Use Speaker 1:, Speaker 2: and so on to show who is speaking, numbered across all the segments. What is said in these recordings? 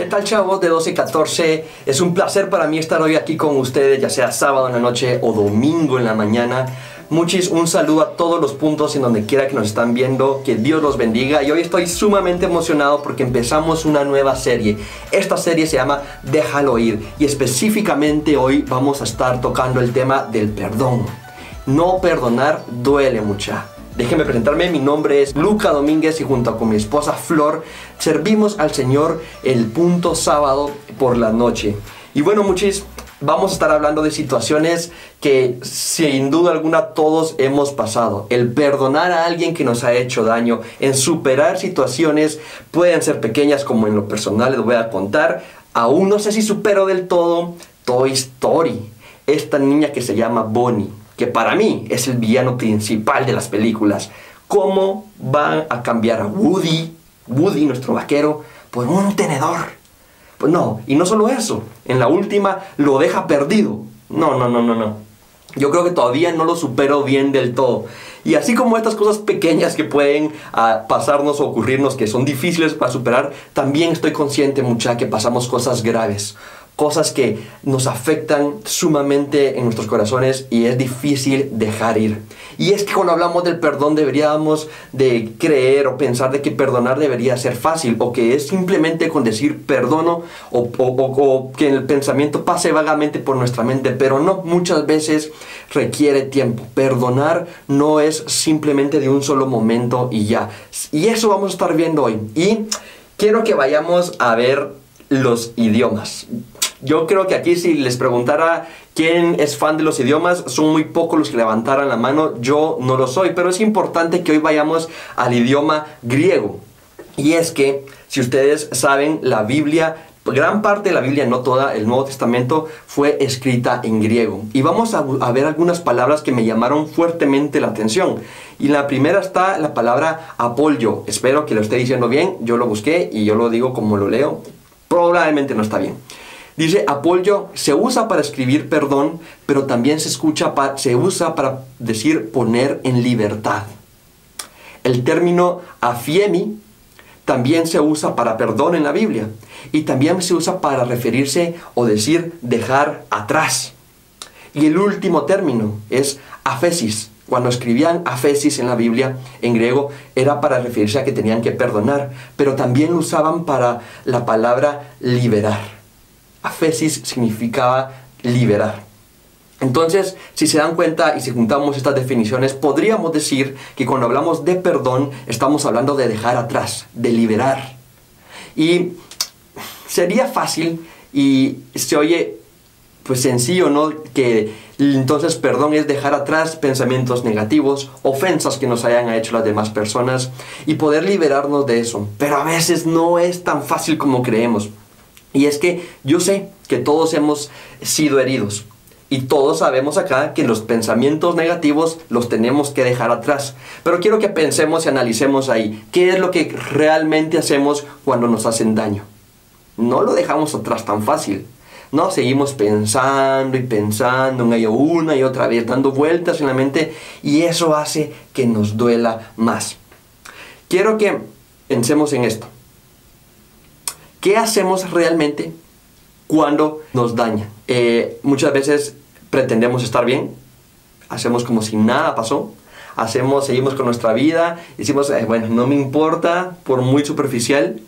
Speaker 1: ¿Qué tal chavos de 12 y 14? Es un placer para mí estar hoy aquí con ustedes, ya sea sábado en la noche o domingo en la mañana. Muchis, un saludo a todos los puntos en donde quiera que nos están viendo, que Dios los bendiga y hoy estoy sumamente emocionado porque empezamos una nueva serie. Esta serie se llama Déjalo ir y específicamente hoy vamos a estar tocando el tema del perdón. No perdonar duele mucha. Déjenme presentarme, mi nombre es Luca Domínguez y junto con mi esposa Flor servimos al Señor el punto sábado por la noche. Y bueno, muchis, vamos a estar hablando de situaciones que sin duda alguna todos hemos pasado. El perdonar a alguien que nos ha hecho daño, en superar situaciones, pueden ser pequeñas como en lo personal les voy a contar. Aún no sé si supero del todo Toy Story. Esta niña que se llama Bonnie que para mí es el villano principal de las películas. ¿Cómo van a cambiar a Woody, Woody, nuestro vaquero, por un tenedor? Pues no, y no solo eso, en la última lo deja perdido. No, no, no, no, no. Yo creo que todavía no lo supero bien del todo. Y así como estas cosas pequeñas que pueden ah, pasarnos o ocurrirnos que son difíciles para superar, también estoy consciente mucha que pasamos cosas graves cosas que nos afectan sumamente en nuestros corazones y es difícil dejar ir. Y es que cuando hablamos del perdón deberíamos de creer o pensar de que perdonar debería ser fácil o que es simplemente con decir perdono o, o que el pensamiento pase vagamente por nuestra mente, pero no, muchas veces requiere tiempo. Perdonar no es simplemente de un solo momento y ya. Y eso vamos a estar viendo hoy. Y quiero que vayamos a ver los idiomas. Yo creo que aquí si les preguntara quién es fan de los idiomas, son muy pocos los que levantaran la mano, yo no lo soy, pero es importante que hoy vayamos al idioma griego. Y es que, si ustedes saben, la Biblia, gran parte de la Biblia, no toda, el Nuevo Testamento, fue escrita en griego. Y vamos a, ver algunas palabras que me llamaron fuertemente la atención. Y la primera está la palabra apoyo. Espero que lo esté diciendo bien, yo lo busqué y yo lo digo como lo leo. Probablemente no está bien. Dice apoyo se usa para escribir perdón, pero también se, escucha se usa para decir poner en libertad. El término afiemi también se usa para perdón en la Biblia y también se usa para referirse o decir dejar atrás. Y el último término es afesis. Cuando escribían afesis en la Biblia, en griego, era para referirse a que tenían que perdonar, pero también lo usaban para la palabra liberar. Afesis significaba liberar. Entonces, si se dan cuenta y si juntamos estas definiciones, podríamos decir que cuando hablamos de perdón, estamos hablando de dejar atrás, de liberar. Y sería fácil y se oye pues sencillo, ¿no? Que entonces perdón es dejar atrás pensamientos negativos, ofensas que nos hayan hecho las demás personas y poder liberarnos de eso. Pero a veces no es tan fácil como creemos. Y es que yo sé que todos hemos sido heridos. Y todos sabemos acá que los pensamientos negativos los tenemos que dejar atrás. Pero quiero que pensemos y analicemos ahí. ¿Qué es lo que realmente hacemos cuando nos hacen daño? No lo dejamos atrás tan fácil. No, seguimos pensando y pensando en ello una y otra vez, dando vueltas en la mente y eso hace que nos duela más. Quiero que pensemos en esto. ¿Qué hacemos realmente cuando nos daña? Eh, muchas veces pretendemos estar bien, hacemos como si nada pasó, hacemos, seguimos con nuestra vida, decimos, eh, bueno, no me importa, por muy superficial.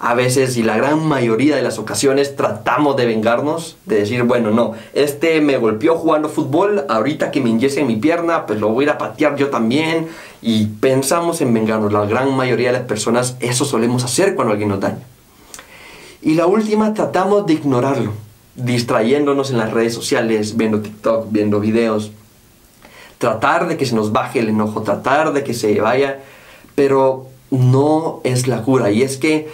Speaker 1: A veces y la gran mayoría de las ocasiones tratamos de vengarnos, de decir, bueno, no, este me golpeó jugando fútbol, ahorita que me en mi pierna, pues lo voy a ir a patear yo también. Y pensamos en vengarnos. La gran mayoría de las personas eso solemos hacer cuando alguien nos daña. Y la última, tratamos de ignorarlo, distrayéndonos en las redes sociales, viendo TikTok, viendo videos. Tratar de que se nos baje el enojo, tratar de que se vaya, pero no es la cura. Y es que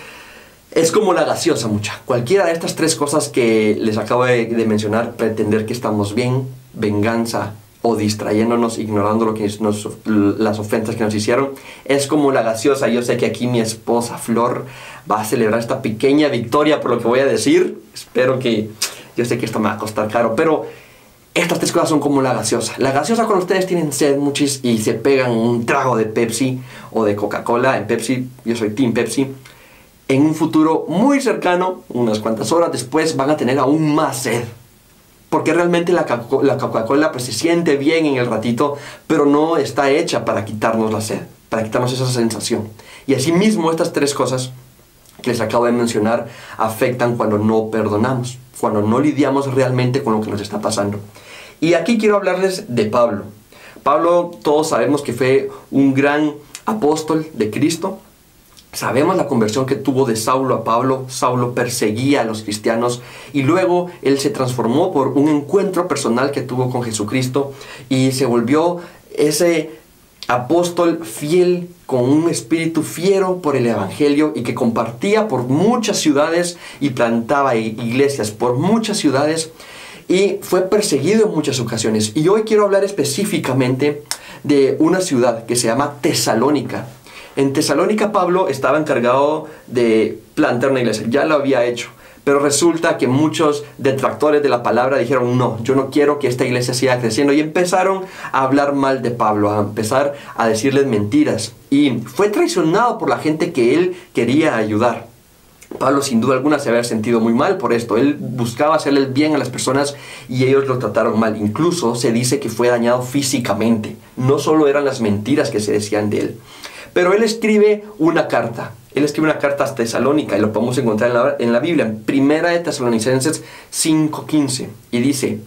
Speaker 1: es como la gaseosa mucha. Cualquiera de estas tres cosas que les acabo de, mencionar, pretender que estamos bien, venganza o distrayéndonos, ignorando lo que las ofensas que nos hicieron, es como la gaseosa. Yo sé que aquí mi esposa Flor va a celebrar esta pequeña victoria por lo que voy a decir. Espero que, yo sé que esto me va a costar caro, pero estas tres cosas son como la gaseosa. La gaseosa cuando ustedes tienen sed muchis y se pegan un trago de Pepsi o de Coca-Cola, en Pepsi, yo soy Team Pepsi, en un futuro muy cercano, unas cuantas horas después, van a tener aún más sed. Porque realmente la Coca-Cola pues, se siente bien en el ratito, pero no está hecha para quitarnos la sed, para quitarnos esa sensación. Y asimismo estas tres cosas que les acabo de mencionar afectan cuando no perdonamos, cuando no lidiamos realmente con lo que nos está pasando. Y aquí quiero hablarles de Pablo. Pablo todos sabemos que fue un gran apóstol de Cristo. Sabemos la conversión que tuvo de Saulo a Pablo. Saulo perseguía a los cristianos y luego él se transformó por un encuentro personal que tuvo con Jesucristo y se volvió ese apóstol fiel con un espíritu fiero por el Evangelio y que compartía por muchas ciudades y plantaba iglesias por muchas ciudades y fue perseguido en muchas ocasiones. Y hoy quiero hablar específicamente de una ciudad que se llama Tesalónica. En Tesalónica Pablo estaba encargado de plantar una iglesia, ya lo había hecho. Pero resulta que muchos detractores de la palabra dijeron, no, yo no quiero que esta iglesia siga creciendo. Y empezaron a hablar mal de Pablo, a empezar a decirles mentiras. Y fue traicionado por la gente que él quería ayudar. Pablo sin duda alguna se había sentido muy mal por esto. Él buscaba hacerle el bien a las personas y ellos lo trataron mal. Incluso se dice que fue dañado físicamente. No solo eran las mentiras que se decían de él. Pero él escribe una carta. Él escribe una carta a Tesalónica y lo podemos encontrar en la, en la Biblia, en Primera de Tesalonicenses 5.15. Y dice,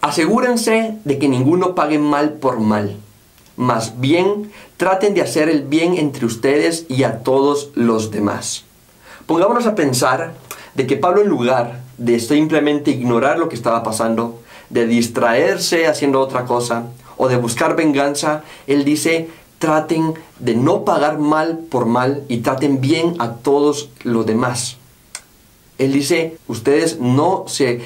Speaker 1: asegúrense de que ninguno pague mal por mal más bien, traten de hacer el bien entre ustedes y a todos los demás. Pongámonos a pensar de que Pablo en lugar de simplemente ignorar lo que estaba pasando, de distraerse haciendo otra cosa o de buscar venganza, él dice, traten de no pagar mal por mal y traten bien a todos los demás. Él dice, ustedes no se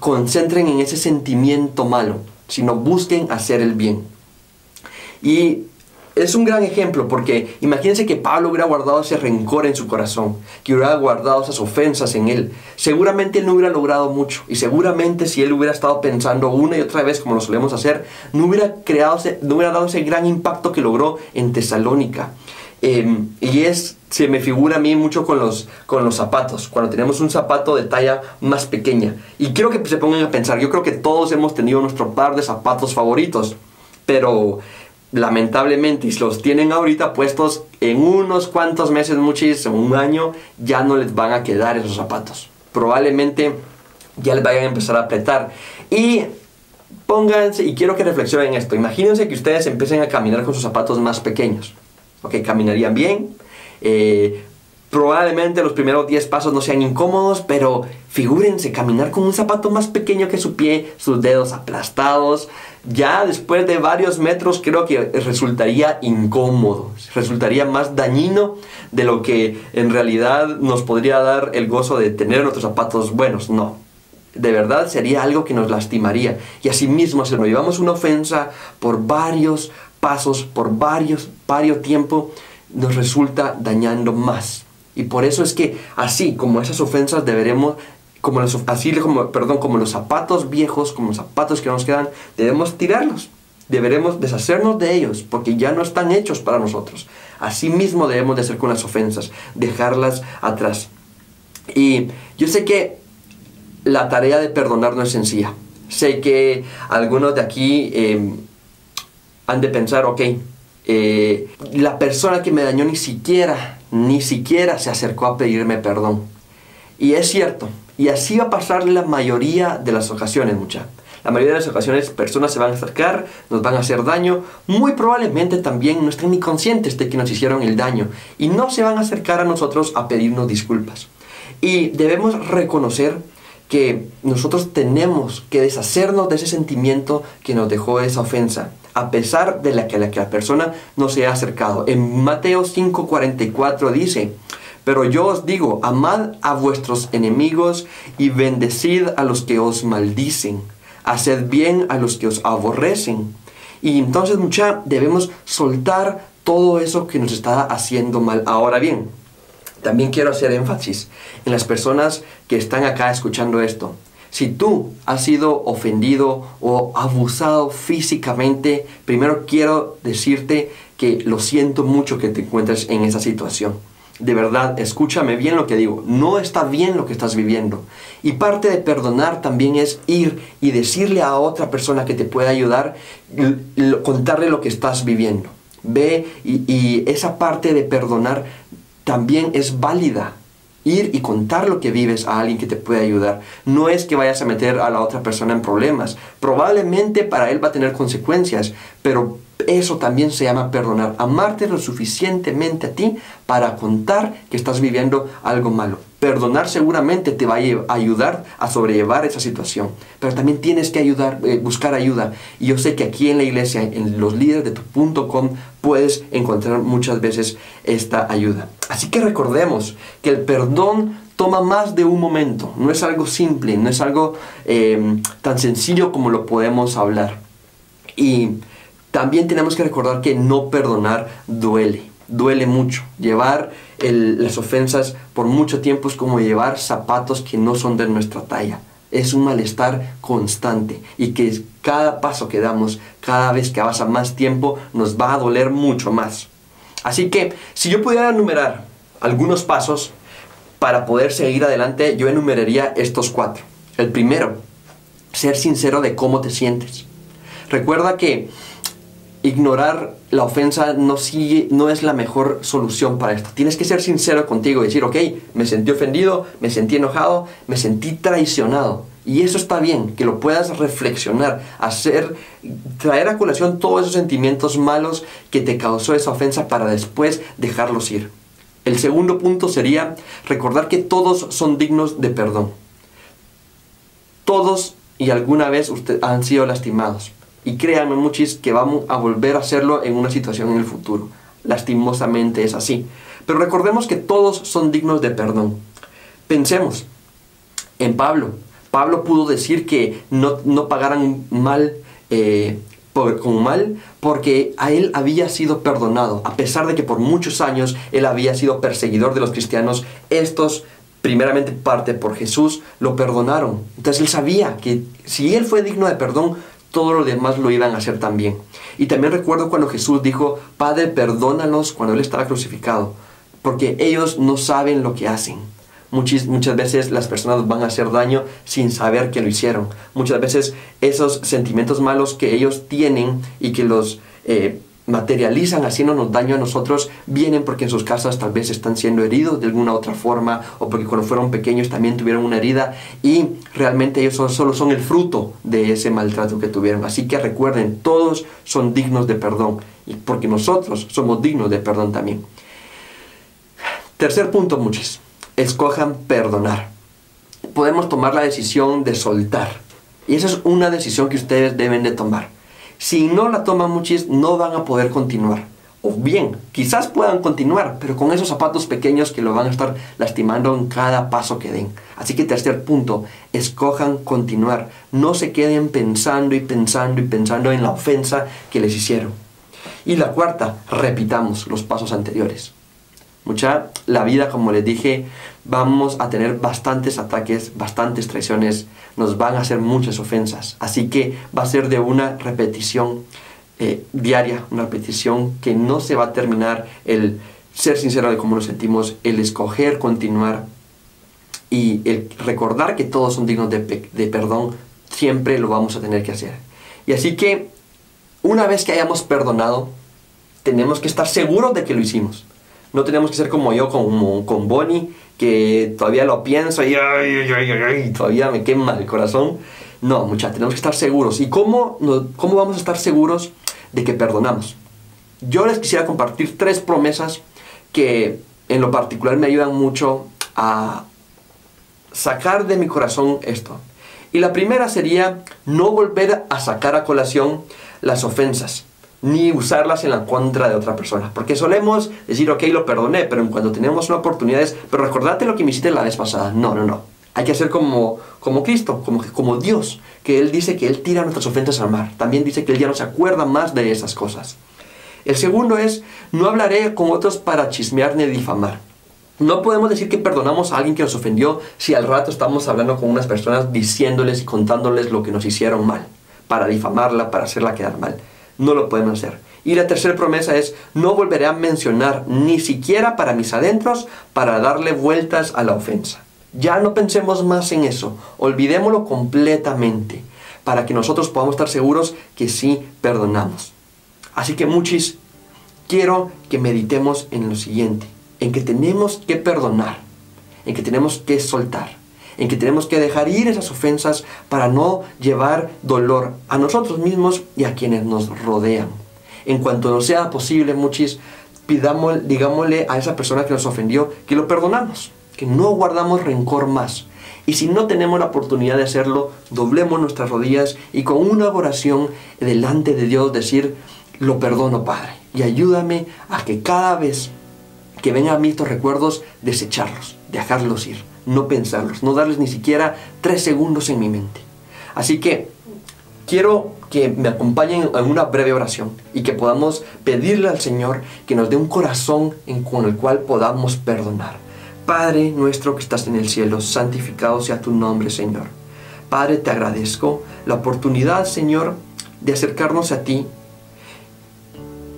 Speaker 1: concentren en ese sentimiento malo, sino busquen hacer el bien. Y es un gran ejemplo porque imagínense que Pablo hubiera guardado ese rencor en su corazón, que hubiera guardado esas ofensas en él. Seguramente él no hubiera logrado mucho y seguramente si él hubiera estado pensando una y otra vez como lo solemos hacer, no hubiera, creado, no hubiera dado ese gran impacto que logró en Tesalónica. Em, y es, se me figura a mí mucho con los, con los zapatos, cuando tenemos un zapato de talla más pequeña. Y quiero que se pongan a pensar, yo creo que todos hemos tenido nuestro par de zapatos favoritos, pero lamentablemente, y si los tienen ahorita puestos en unos cuantos meses, muchísimo, un año, ya no les van a quedar esos zapatos. Probablemente ya les vayan a empezar a apretar. Y pónganse, y quiero que reflexionen esto, imagínense que ustedes empiecen a caminar con sus zapatos más pequeños. Ok, caminarían bien. Eh, probablemente los primeros 10 pasos no sean incómodos, pero figúrense caminar con un zapato más pequeño que su pie, sus dedos aplastados, ya después de varios metros creo que resultaría incómodo, resultaría más dañino de lo que en realidad nos podría dar el gozo de tener nuestros zapatos buenos. No, de verdad sería algo que nos lastimaría. Y asimismo, si nos llevamos una ofensa por varios pasos, por varios, varios tiempo, nos resulta dañando más. Y por eso es que así como esas ofensas deberemos como los, así como, perdón, como los zapatos viejos, como los zapatos que nos quedan, debemos tirarlos. Deberemos deshacernos de ellos porque ya no están hechos para nosotros. Así mismo debemos de hacer con las ofensas, dejarlas atrás. Y yo sé que la tarea de perdonar no es sencilla. Sé que algunos de aquí em, han de pensar, ok, eh, la persona que me dañó ni siquiera, ni siquiera se acercó a pedirme perdón. Y es cierto, y así va a pasar la mayoría de las ocasiones, mucha. La mayoría de las ocasiones personas se van a acercar, nos van a hacer daño, muy probablemente también no estén ni conscientes de que nos hicieron el daño y no se van a acercar a nosotros a pedirnos disculpas. Y debemos reconocer que nosotros tenemos que deshacernos de ese sentimiento que nos dejó esa ofensa, a pesar de la que la, que la persona no se ha acercado. En Mateo 5:44 dice, pero yo os digo, amad a vuestros enemigos y bendecid a los que os maldicen. Haced bien a los que os aborrecen. Y entonces mucha debemos soltar todo eso que nos está haciendo mal. Ahora bien, también quiero hacer énfasis en las personas que están acá escuchando esto. Si tú has sido ofendido o abusado físicamente, primero quiero decirte que lo siento mucho que te encuentres en esa situación. De verdad, escúchame bien lo que digo. No está bien lo que estás viviendo. Y parte de perdonar también es ir y decirle a otra persona que te pueda ayudar, contarle lo que estás viviendo. Ve y, y esa parte de perdonar también es válida ir y contar lo que vives a alguien que te puede ayudar. No es que vayas a meter a la otra persona en problemas. Probablemente para él va a tener consecuencias, pero eso también se llama perdonar. Amarte lo suficientemente a ti para contar que estás viviendo algo malo. Perdonar seguramente te va a ayudar a sobrellevar esa situación, pero también tienes que ayudar, eh, buscar ayuda. Y yo sé que aquí en la iglesia, en los líderes de tu.com, puedes encontrar muchas veces esta ayuda. Así que recordemos que el perdón toma más de un momento, no es algo simple, no es algo em, tan sencillo como lo podemos hablar. Y también tenemos que recordar que no perdonar duele, duele mucho. Llevar las ofensas por mucho tiempo es como llevar zapatos que no son de nuestra talla. Es un malestar constante y que cada paso que damos, cada vez que pasa más tiempo, nos va a doler mucho más. Así que si yo pudiera enumerar algunos pasos para poder seguir adelante, yo enumeraría estos cuatro. El primero, ser sincero de cómo te sientes. Recuerda que ignorar la ofensa no, sigue, no es la mejor solución para esto. Tienes que ser sincero contigo y decir, ok, me sentí ofendido, me sentí enojado, me sentí traicionado. Y eso está bien, que lo puedas reflexionar, hacer, traer a colación todos esos sentimientos malos que te causó esa ofensa para después dejarlos ir. El segundo punto sería recordar que todos son dignos de perdón. Todos y alguna vez usted, han sido lastimados. Y créanme muchis que vamos a volver a hacerlo en una situación en el futuro. Lastimosamente es así. Pero recordemos que todos son dignos de perdón. Pensemos en Pablo. Pablo pudo decir que no, no pagaran mal eh, con mal porque a él había sido perdonado. A pesar de que por muchos años él había sido perseguidor de los cristianos, estos primeramente parte por Jesús, lo perdonaron. Entonces él sabía que si él fue digno de perdón, todo lo demás lo iban a hacer también. Y también recuerdo cuando Jesús dijo, Padre, perdónalos cuando Él estaba crucificado, porque ellos no saben lo que hacen. Muchas, veces las personas van a hacer daño sin saber que lo hicieron. Muchas veces esos sentimientos malos que ellos tienen y que los eh, materializan haciéndonos daño a nosotros vienen porque en sus casas tal vez están siendo heridos de alguna otra forma o porque cuando fueron pequeños también tuvieron una herida y realmente ellos solo son el fruto de ese maltrato que tuvieron. Así que recuerden, todos son dignos de perdón porque nosotros somos dignos de perdón también. Tercer punto, muchos. Escojan perdonar. Podemos tomar la decisión de soltar. Y esa es una decisión que ustedes deben de tomar. Si no la toman muchos, no van a poder continuar. O bien, quizás puedan continuar, pero con esos zapatos pequeños que lo van a estar lastimando en cada paso que den. Así que tercer punto, escojan continuar. No se queden pensando y pensando y pensando en la ofensa que les hicieron. Y la cuarta, repitamos los pasos anteriores. Mucha, la vida, como les dije, vamos a tener bastantes ataques, bastantes traiciones, nos van a hacer muchas ofensas. Así que va a ser de una repetición eh, diaria, una repetición que no se va a terminar el ser sincero de cómo nos sentimos, el escoger continuar y el recordar que todos son dignos de, de perdón, siempre lo vamos a tener que hacer. Y así que una vez que hayamos perdonado, tenemos que estar seguros de que lo hicimos. No tenemos que ser como yo, como con Bonnie, que todavía lo pienso y todavía me quema el corazón. No, muchachos, tenemos que estar seguros. ¿Y cómo, cómo vamos a estar seguros de que perdonamos? Yo les quisiera compartir tres promesas que en lo particular me ayudan mucho a sacar de mi corazón esto. Y la primera sería no volver a sacar a colación las ofensas ni usarlas en la contra de otra persona. Porque solemos decir, ok, lo perdoné, pero en cuando tenemos una oportunidad es, pero recordate lo que me hiciste la vez pasada. No, no, no. Hay que hacer como, como Cristo, como, como Dios, que Él dice que Él tira nuestras ofensas al mar. También dice que Él ya no se acuerda más de esas cosas. El segundo es, no hablaré con otros para chismear ni difamar. No podemos decir que perdonamos a alguien que nos ofendió si al rato estamos hablando con unas personas diciéndoles y contándoles lo que nos hicieron mal, para difamarla, para hacerla quedar mal no lo podemos hacer. Y la tercera promesa es, no volveré a mencionar ni siquiera para mis adentros para darle vueltas a la ofensa. Ya no pensemos más en eso, olvidémoslo completamente, para que nosotros podamos estar seguros que sí perdonamos. Así que muchis, quiero que meditemos en lo siguiente, en que tenemos que perdonar, en que tenemos que soltar, en que tenemos que dejar ir esas ofensas para no llevar dolor a nosotros mismos y a quienes nos rodean. En cuanto nos sea posible, muchis, pidamos, digámosle a esa persona que nos ofendió que lo perdonamos que no guardamos rencor más. Y si no tenemos la oportunidad de hacerlo, doblemos nuestras rodillas y con una oración delante de Dios decir, lo perdono Padre, y ayúdame a que cada vez que vengan a mí estos recuerdos, desecharlos, dejarlos ir, no pensarlos, no darles ni siquiera tres segundos en mi mente. Así que quiero que me acompañen en una breve oración y que podamos pedirle al Señor que nos dé un corazón con el cual podamos perdonar. Padre nuestro que estás en el cielo, santificado sea tu nombre, Señor. Padre, te agradezco la oportunidad, Señor, de acercarnos a ti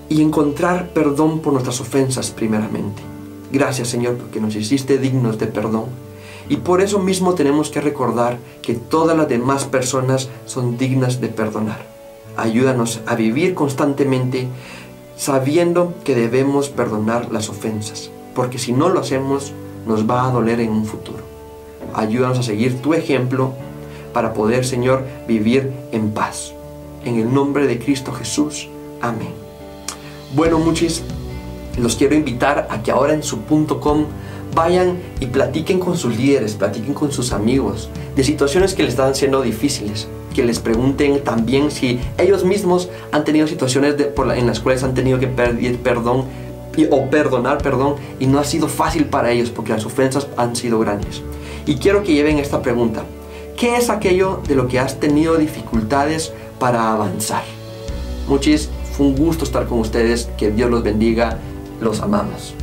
Speaker 1: y encontrar perdón por nuestras ofensas primeramente. Gracias, Señor, porque nos hiciste dignos de perdón. Y por eso mismo tenemos que recordar que todas las demás personas son dignas de perdonar. Ayúdanos a vivir constantemente sabiendo que debemos perdonar las ofensas, porque si no lo hacemos, nos va a doler en un futuro. Ayúdanos a seguir tu ejemplo para poder, Señor, vivir en paz. En el nombre de Cristo Jesús. Amén. Bueno, muchis, los quiero invitar a que ahora en su vayan y platiquen con sus líderes, platiquen con sus amigos de situaciones que les están siendo difíciles, que les pregunten también si ellos mismos han tenido situaciones en las cuales han tenido que pedir perdón o perdonar, perdón, y no ha sido fácil para ellos porque las ofensas han sido grandes. Y quiero que lleven esta pregunta. ¿Qué es aquello de lo que has tenido dificultades para avanzar? Muchis, fue un gusto estar con ustedes. Que Dios los bendiga. Los amamos.